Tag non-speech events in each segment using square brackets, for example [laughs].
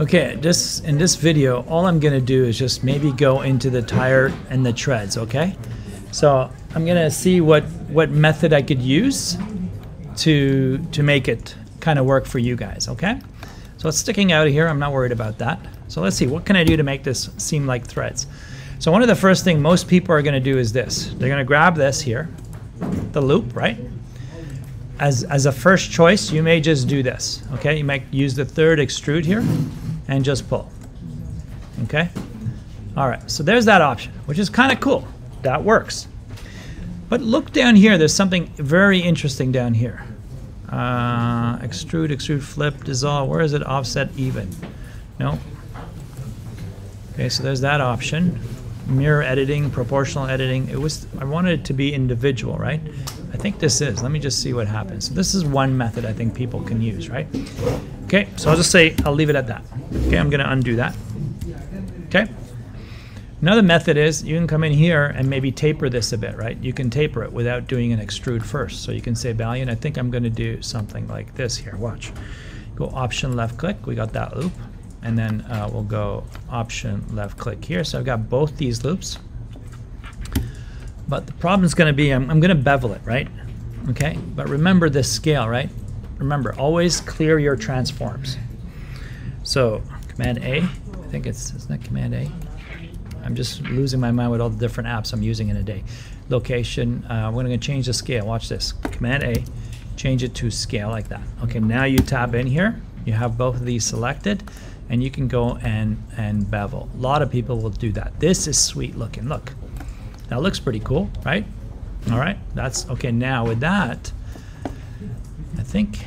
Okay, this in this video, all I'm gonna do is just maybe go into the tire and the treads, okay? So I'm gonna see what what method I could use to to make it kind of work for you guys, okay? So it's sticking out of here, I'm not worried about that. So let's see, what can I do to make this seem like threads? So one of the first thing most people are gonna do is this. They're gonna grab this here, the loop, right? As, as a first choice, you may just do this, okay? You might use the third extrude here and just pull, okay? All right, so there's that option, which is kind of cool. That works. But look down here, there's something very interesting down here. Uh, extrude, extrude, flip, dissolve, where is it? Offset, even. No. Okay, so there's that option. Mirror editing, proportional editing. It was, I wanted it to be individual, right? I think this is. Let me just see what happens. So this is one method I think people can use, right? Okay, so I'll just say, I'll leave it at that. Okay, I'm gonna undo that. Okay. Another method is you can come in here and maybe taper this a bit, right? You can taper it without doing an extrude first. So you can say Balian, I think I'm gonna do something like this here, watch. Go option left click, we got that loop. And then uh, we'll go option left click here. So I've got both these loops. But the problem is going to be I'm, I'm going to bevel it, right? Okay, but remember this scale, right? Remember, always clear your transforms. So Command A, I think it's, isn't that Command A? I'm just losing my mind with all the different apps I'm using in a day. Location, uh, we're to change the scale. Watch this. Command A, change it to scale like that. Okay, now you tab in here. You have both of these selected and you can go and, and bevel. A lot of people will do that. This is sweet looking. Look, that looks pretty cool, right? All right, that's okay. Now with that, I think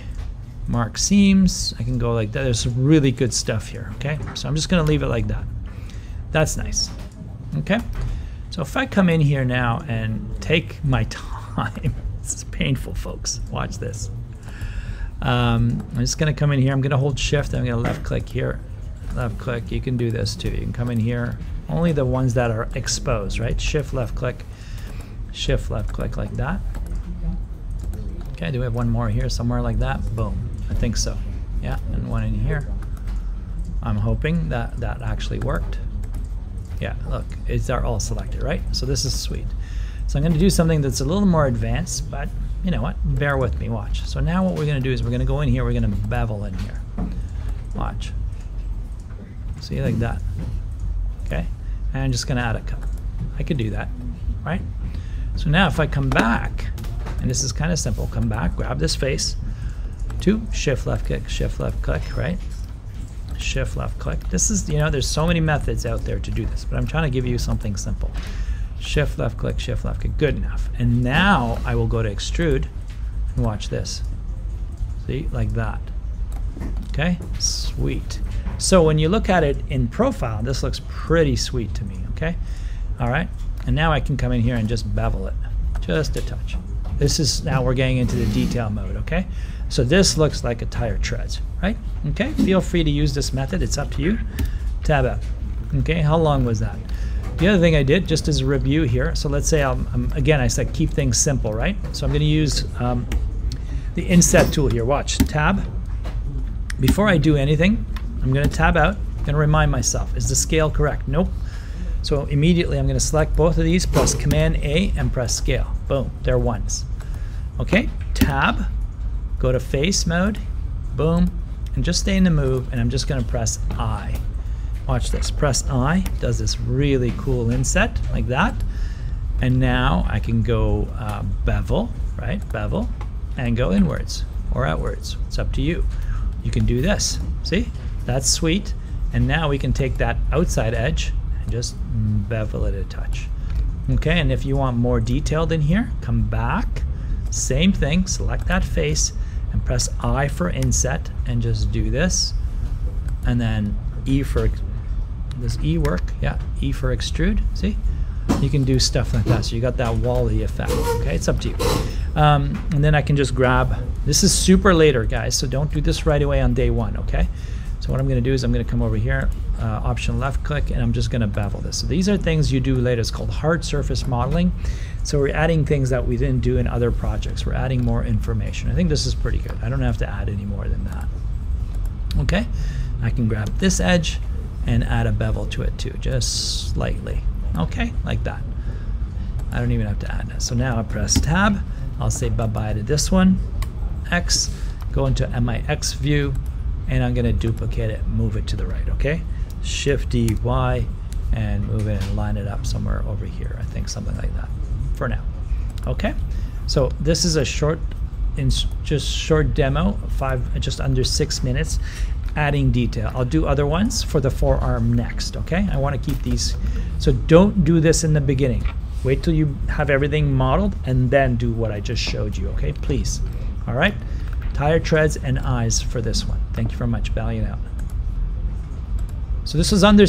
mark seams. I can go like that. There's some really good stuff here, okay? So I'm just gonna leave it like that. That's nice, okay? So if I come in here now and take my [laughs] time, this is painful, folks. Watch this. Um, I'm just gonna come in here. I'm gonna hold shift. I'm gonna left click here. Left click. You can do this too. You can come in here. Only the ones that are exposed, right? Shift left click. Shift left click like that. Okay, do we have one more here somewhere like that? Boom. I think so. Yeah, and one in here. I'm hoping that that actually worked. Yeah, look, it's are all selected, right? So this is sweet. So I'm going to do something that's a little more advanced, but you know what? Bear with me. Watch. So now what we're going to do is we're going to go in here. We're going to bevel in here. Watch. See, like that. Okay. And I'm just going to add a cut. I could do that, right? So now if I come back, and this is kind of simple, come back, grab this face, two, shift left click, shift left click, right? Shift left click. This is, you know, there's so many methods out there to do this, but I'm trying to give you something simple. Shift left click, shift left click, good enough. And now I will go to extrude and watch this. See, like that. Okay, sweet. So when you look at it in profile, this looks pretty sweet to me, okay? All right, and now I can come in here and just bevel it, just a touch. This is, now we're getting into the detail mode, okay? So this looks like a tire tread, right? Okay, feel free to use this method, it's up to you. Tab out, okay? How long was that? The other thing I did, just as a review here, so let's say, I'm, I'm again, I said keep things simple, right? So I'm gonna use um, the inset tool here, watch, tab. Before I do anything, I'm gonna tab out, I'm gonna remind myself, is the scale correct? Nope. So immediately I'm gonna select both of these, press Command A and press scale. Boom, they're ones. Okay, tab, go to face mode, boom, and just stay in the move, and I'm just gonna press I. Watch this, press I, does this really cool inset, like that. And now I can go uh, bevel, right, bevel, and go inwards or outwards. It's up to you. You can do this, see? That's sweet. And now we can take that outside edge and just bevel it a touch. Okay, and if you want more detailed in here, come back, same thing, select that face and press I for inset and just do this. And then E for, does E work? Yeah, E for extrude, see? You can do stuff like that. So you got that Wally effect, okay? It's up to you. Um, and then I can just grab, this is super later, guys, so don't do this right away on day one, okay? So what I'm going to do is I'm going to come over here, uh, option left click, and I'm just going to bevel this. So these are things you do later. It's called hard surface modeling. So we're adding things that we didn't do in other projects. We're adding more information. I think this is pretty good. I don't have to add any more than that. Okay, I can grab this edge and add a bevel to it too, just slightly. Okay, like that. I don't even have to add that. So now I press tab. I'll say bye-bye to this one. X, go into MIX view, and I'm gonna duplicate it, move it to the right, okay? Shift D, Y, and move it and line it up somewhere over here. I think something like that for now. Okay, so this is a short, in just short demo, five, just under six minutes, adding detail. I'll do other ones for the forearm next, okay? I wanna keep these, so don't do this in the beginning. Wait till you have everything modeled and then do what I just showed you, okay? Please. All right? Tire treads and eyes for this one. Thank you very much. Balian out. So this was under